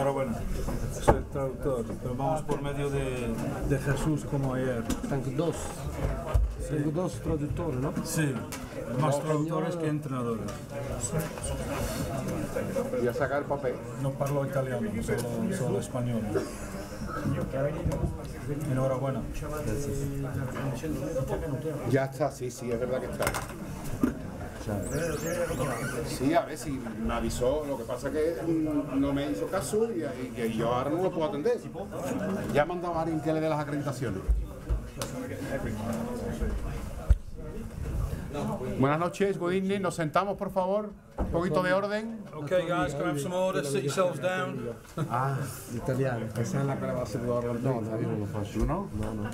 enhorabuena. Soy traductor, pero vamos por medio de, de Jesús como ayer. Tengo dos. Tengo dos traductores, ¿no? Sí, más traductores que entrenadores. Voy a sacar el papel. No parlo italiano, solo, solo español. Enhorabuena. Ya está, sí, sí, es verdad que está. Sí, a ver si me avisó, lo que pasa es que no me hizo caso y, y que yo ahora no lo puedo atender. Ya he mandado a alguien que le dé las acreditaciones. Buenas noches, good evening. Nos sentamos, por favor. Un poquito de orden. Okay, guys, can I have some order? Sit yourselves down. Ah, Italiano. esa es la que le va a hacer Eduardo No, no, io non lo faccio. ¿Tú no? No, no.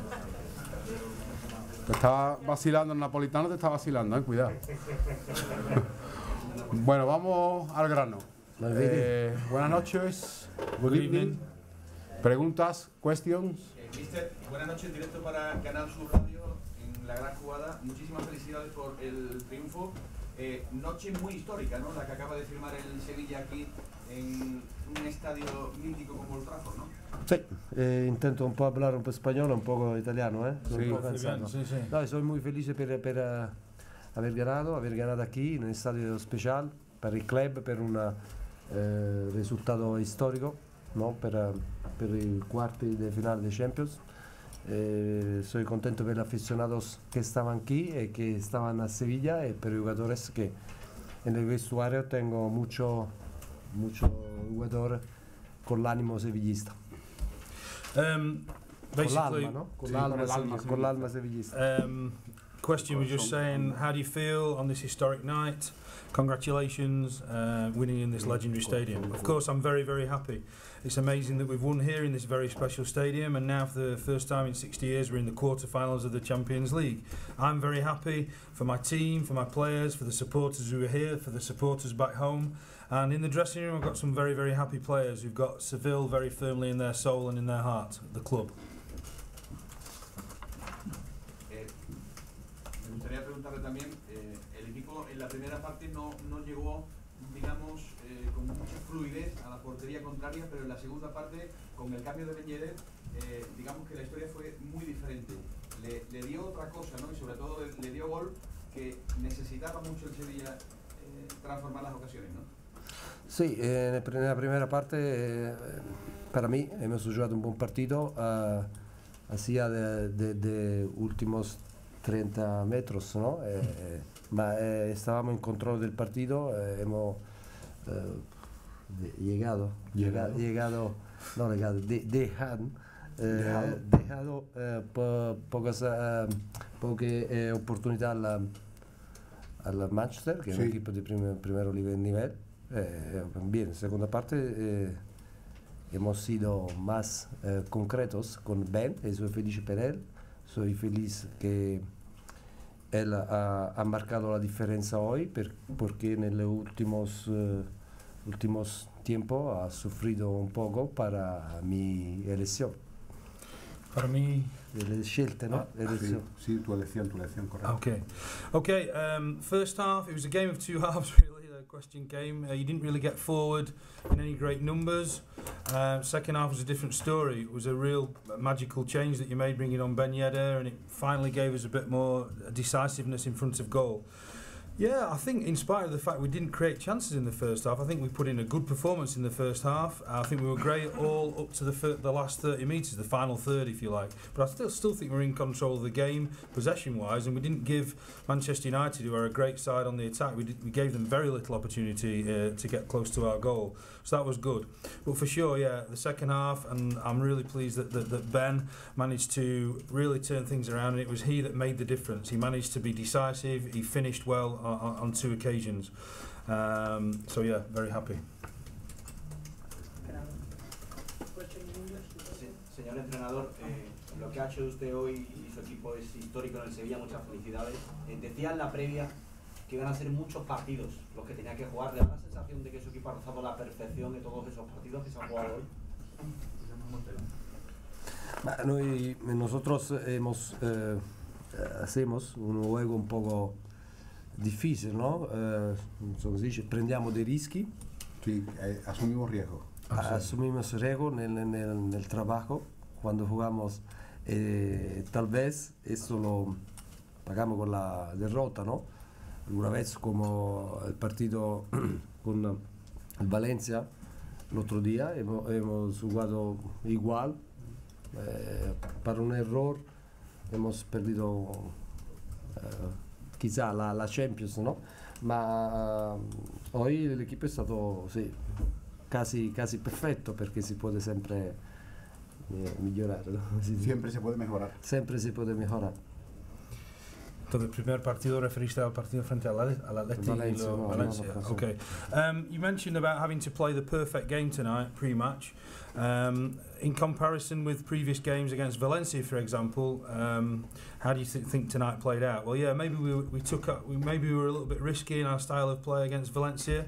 Te estaba vacilando, el napolitano te está vacilando, eh, cuidado. bueno, vamos al grano. Eh, buenas noches, good evening. Preguntas, questions. Eh, Mister, buenas noches, directo para Canal Sur Radio en la gran jugada. Muchísimas felicidades por el triunfo. Eh, noche muy histórica, ¿no? La que acaba de firmar el Sevilla aquí en un estadio mítico como el Trafford, ¿no? Sí, eh, intento un po' hablar un po' spagnolo, un poco italiano, ¿eh? Sí, un poco sí, sí, sí. No, soy muy feliz per, per, eh, haber ganado, haber ganado aquí en un estadio special per il club, per un eh, risultato storico, no? per, eh, per i quarti di finale dei Champions. Eh, soy contento per los aficionados que estaban aquí y que estaban a Sevilla y por los jugadores que en el vestuario tengo mucho, mucho jugador con l'animo sevillista. Um, Con l'alma, no? Con Sì, l'alma, con l'alma sevi- con l'alma sevillista. um, question was just saying, how do you feel on this historic night? Congratulations, uh, winning in this legendary stadium. Of course, I'm very, very happy. It's amazing that we've won here in this very special stadium, and now for the first time in 60 years, we're in the quarterfinals of the Champions League. I'm very happy for my team, for my players, for the supporters who are here, for the supporters back home. And in the dressing room, I've got some very, very happy players who've got Seville very firmly in their soul and in their heart, the club. Llegó, digamos, eh, con mucha fluidez a la portería contraria, pero en la segunda parte, con el cambio de Yedder, eh, digamos que la historia fue muy diferente. Le, dio otra cosa, ¿no? Y sobre todo le, dio gol que necesitaba mucho el Sevilla eh, transformar las ocasiones, ¿no? Sí, eh, en la primera parte para mí hemos jugado un buen partido, uh, hacía de, de, de, últimos 30 metros, ¿no? Eh, ma eh, estábamos en control del partido, eh, hemos de, llegado, llegado, llegado, no llegado, de, dejado, dejado, dejado po, pocas, poche oportunidad al, al Manchester, que sí. es un equipo de primer, primero nivel. Eh, bien, segunda parte eh, hemos sido más eh, concretos con Ben y soy feliz por él. Soy feliz que él ha, ha marcado la diferencia hoy per, porque en los últimos, últimos tiempos ha sufrido un poco para mi elección. Para mí. Le scelte, no? Ah, sí, sí, tu elección, tu elección, correcto. Okay. Okay, um, first half, it was a game of two halves, really. Question game. Uh, you didn't really get forward in any great numbers. Uh, second half was a different story. It was a real magical change that you made bringing on Ben Yedder, and it finally gave us a bit more decisiveness in front of goal. Yeah, I think in spite of the fact we didn't create chances in the first half, I think we put in a good performance in the first half. I think we were great all up to the fir- the last 30 metres, the final third, if you like. But I still still think we're in control of the game, possession-wise, and we didn't give Manchester United, who are a great side on the attack, we, did, we gave them very little opportunity uh, to get close to our goal. So that was good. But for sure, yeah, the second half, and I'm really pleased that, that, that Ben managed to really turn things around, and it was he that made the difference. He managed to be decisive, he finished well on, on two occasions. Um, so yeah, very happy. Señor entrenador, eh, lo que ha hecho usted hoy y su equipo es histórico en el Sevilla, muchas felicidades. Eh, decía en la previa que iban a ser muchos partidos los que tenía que jugar. ¿Le da la sensación de que su equipo ha rozado la perfección de todos esos partidos que se han jugado hoy? Noi, nosotros hemos, eh, hacemos un juego un poco difícil, ¿no? Eh, so dice, prendiamo dei rischi. Sí, eh, asumimos asumimos riesgo en el, en el- en el trabajo cuando jugamos. eh, tal vez eso lo pagamos con la derrota, ¿no? Una vez como el partido con el Valencia el otro día, hemos, hemos jugado igual. eh, para un error hemos perdido eh, quizá la, la Champions, ¿no? Ma eh, hoy el equipo è stato sì, quasi, quasi perfetto perché si può sempre eh, migliorare. ¿no? Siempre se puede mejorar. Sempre si può migliorare. Entonces, el primer partido referiste al partido frente al al Atleti Valencia, lo- Valencia. okay. Um, you mentioned about having to play the perfect game tonight, pre-match. Um, in comparison with previous games against Valencia, for example, um, how do you th- think tonight played out? Well, yeah, maybe we, we took up, we, maybe we were a little bit risky in our style of play against Valencia,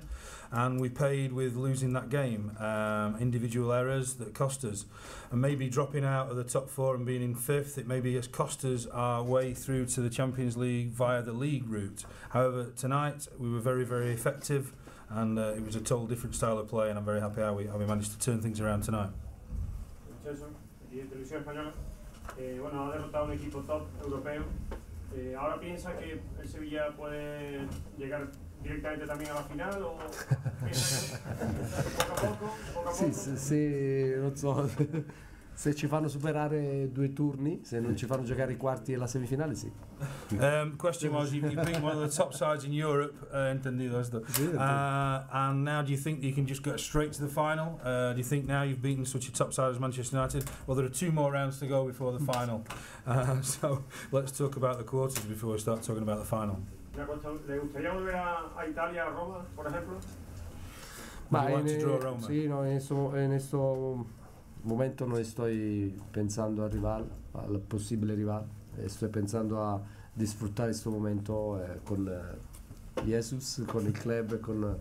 and we paid with losing that game. Um, individual errors that cost us, and maybe dropping out of the top four and being in fifth, it maybe has cost us our way through to the Champions League via the league route. However, tonight we were very, very effective, and uh, it was a total different style of play, and I'm very happy how we, how we managed to turn things around tonight. Eh, bueno, ha derrotado un equipo top europeo. Eh, ¿Ahora piensa que el Sevilla puede llegar directamente también a la final o poco a poco, poco a Sì, poco? se, se- non so, se ci fanno superare due turni, se non ci fanno giocare i quarti e la semifinale, sì. Um, question was, you, you've been one of the top sides in Europe, uh, entendido esto. Uh, and now do you think you can just go straight to the final? Uh, do you think now you've beaten such a top side as Manchester United? Well, there are two more rounds to go before the final. Uh, so let's talk about the quarters before we start talking about the final. ¿Le gusta- ¿Le gustaría volver a, a Italia, a Roma, por ejemplo? You en, like to draw Roma? sí, no, en, esto, en esto momento no estoy pensando al rival, al posible rival, estoy pensando a disfrutar este momento eh, con eh, Jesus, con el club, con,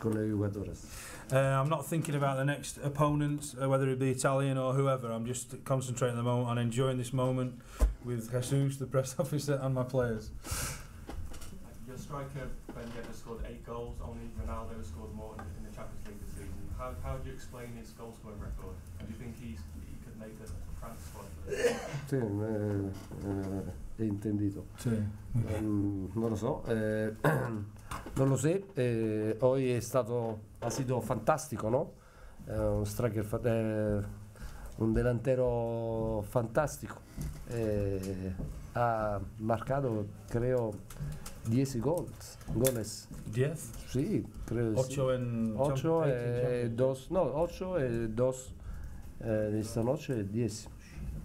con los jugadores. Uh, I'm not thinking about the next opponent, uh, whether it be Italian or whoever. I'm just concentrating at the moment on enjoying this moment with Jesus, the press officer, and my players. Striker Ben Yedder scored eight goals. Only Ronaldo has scored more in, in the Champions League this season. How, how do you explain his goal scoring record? Do you think he's, he could make the France squad? For this? Sì, eh, eh, è intendito. Mm, non lo so, eh, non lo sé, eh, hoy è stato, ha sido fantastico, ¿no? Eh, un striker, fa- eh, un delantero fantastico, Eh, ha marcato creo 10 gols, goles, Diez? sí, creo que sí. Ocho en 8 Champions- eight in e Champions. 2, no, 8 e 2 eh, esta noche 10.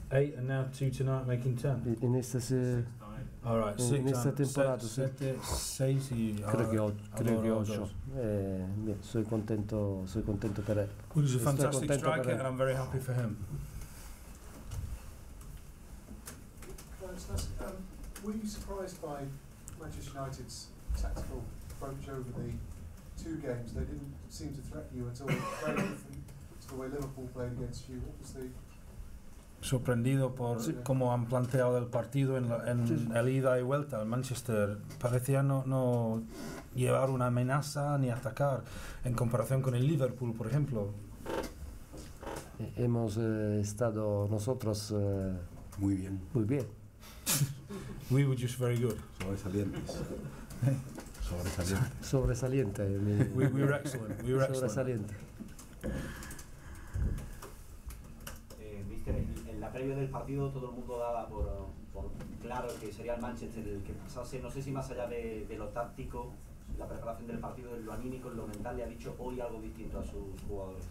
Eight and now two tonight, making ten. En esta se, All right, In- six in esta temporada, se- sì. sette, seis y creo que, ahora- o- creo que ahora 8. dos. Eh, bien, soy contento, soy contento per él. Well, he's a fantastic striker, and I'm very happy for him. Nas. Um, were you surprised by Manchester United's tactical approach over the two games? They didn't seem to threaten you at all. Very different to the way Liverpool played against you. What was the Sorprendido por Sí. cómo han planteado el partido en, la- en Sí. el ida y vuelta. El Manchester parecía no, no llevar una amenaza ni atacar en comparación con el Liverpool, por ejemplo. Eh, hemos eh, estado nosotros eh, Muy bien. muy bien. We were just very good. Sobresalientes. Sobresalientes. Sobresaliente. mi- We, we were excellent. We were sobresaliente. Eh, Mister, en, en la previa del partido todo el mundo daba por, por claro que sería el Manchester el que pasase, no sé si más allá de, de lo táctico, la preparación del partido, en lo anímico, en lo mental, le ha dicho hoy algo distinto a sus jugadores.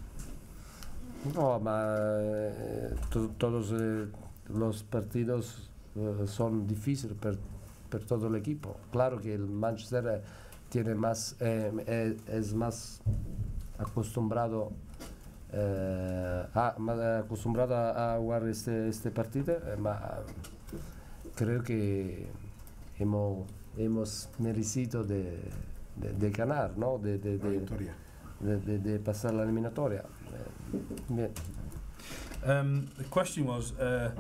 No, ma eh, to- todos eh, los partidos eh, son difíciles per, per todo el equipo. Claro que el Manchester eh, tiene más, eh, eh, es más acostumbrado, eh, a, más acostumbrado a, jugar este, este partido, eh, ma creo que hemos, hemos merecido de, de, de ganar, ¿no? de, de, La de- victoria. de, de- de pasar la eliminatoria. Eh, bien. Um, the question was, uh,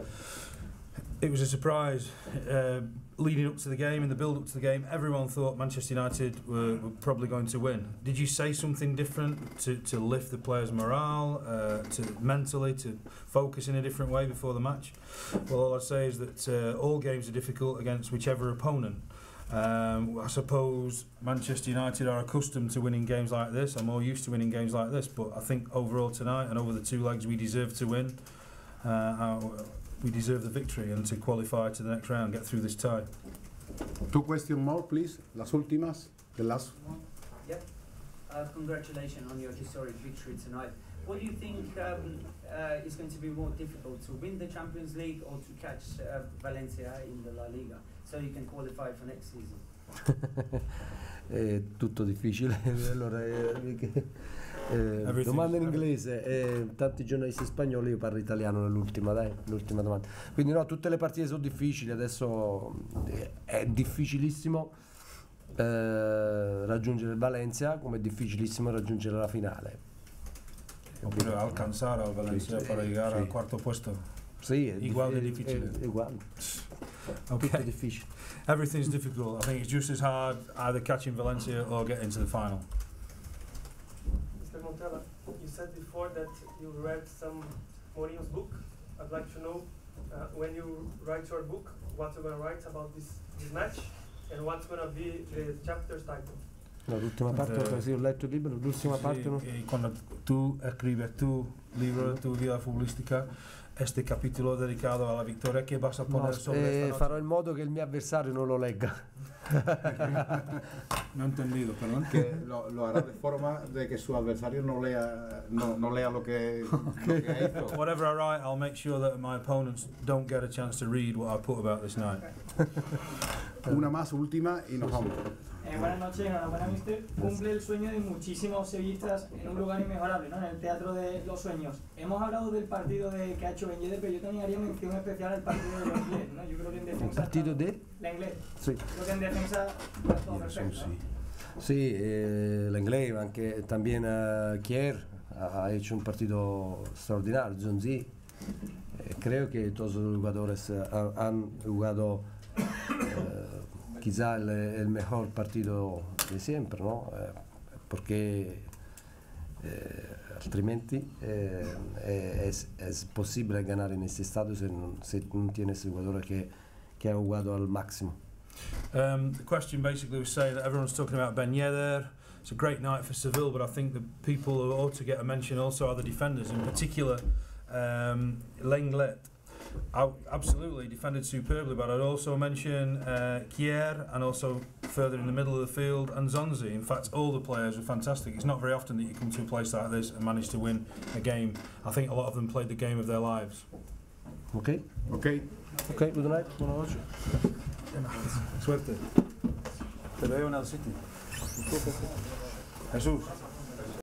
it was a surprise. Uh, leading up to the game, in the build up to the game, everyone thought Manchester United were, were probably going to win. Did you say something different to, to lift the players' morale, uh, to mentally, to focus in a different way before the match? Well, all I'd say is that uh, all games are difficult against whichever opponent. Um, I suppose Manchester United are accustomed to winning games like this. I'm more used to winning games like this, but I think overall tonight and over the two legs we deserve to win. Uh, we deserve the victory and to qualify to the next round, get through this tie. Two questions more, please. Las últimas. The last one. Uh, congratulations on your historic victory tonight. What do you think um, uh, is going to be more difficult to win the Champions League or to catch uh, Valencia in the La Liga so you can qualify for next season? è tutto difficile. allora, eh, domanda in inglese, eh, tanti giornalisti spagnoli, io parlo italiano nell'ultima, dai, l'ultima domanda. Quindi no, tutte le partite sono difficili, adesso eh, è difficilissimo eh, raggiungere il Valencia, come è difficilissimo raggiungere la finale. Oppure alcanzar al Valencia Sì, para llegar sì. al quarto puesto. Sì, è Igual di dif- difficile. È, è uguale, Okay. difficile. Everything's difficult. I think it's just as hard either catching Valencia or getting to the final. Mr. You said before that you read some Mourinho's book. I'd like to know uh, when you write your book, what you're going to write about this, this match and what's going to be the chapter's title. No, l'ultima parte, Eh, sì, ho letto il libro, l'ultima Sí, parte no? y tú escribes tu libro, tu vida futbolística, este capítulo dedicado a la victoria, ¿qué vas a No, poner sobre eh, farò in modo che il mio avversario non lo legga. No he entendido, perdón. Que lo, lo hará de forma de que su adversario no lea, no, no lea lo que, lo que ha hecho. Whatever I write, I'll make sure that my opponents don't get a chance to read what I put about this night. Una más, última, y nos vamos. Eh, buenas noches, enhorabuena, mister. Cumple el sueño de muchísimos sevillistas en un lugar inmejorable, ¿no? En el Teatro de los Sueños. Hemos hablado del partido de, que ha hecho Ben Yedder, pero yo también haría mención especial al partido de Lenglet, ¿no? Yo creo que en defensa... Il partito está- de? Lenglet. Sì. Creo que en defensa está todo perfecto, ¿no? Sí, eh, Langley, anche también eh, Kier ha ha hecho un partido extraordinario, Zonzi. Eh, creo que todos los jugadores eh, han, han jugado eh, quizá el, el mejor partido de siempre, ¿no? Eh, porque eh, altrimenti eh, es, es posible ganar en este estadio si no, si no tienes jugadores que, que han jugado al máximo. Um, the question basically was saying that everyone's talking about Ben Yedder. It's a great night for Seville, but I think the people who ought to get a mention also are the defenders, in particular um, Lenglet. I absolutely defended superbly, but I'd also mention uh, Kier and also further in the middle of the field and Zonzi. In fact, all the players were fantastic. It's not very often that you come to a place like this and manage to win a game. I think a lot of them played the game of their lives. Ok? Ok. Ok, good night, buonanotte. Suerte. Te veo en el City. Jesús.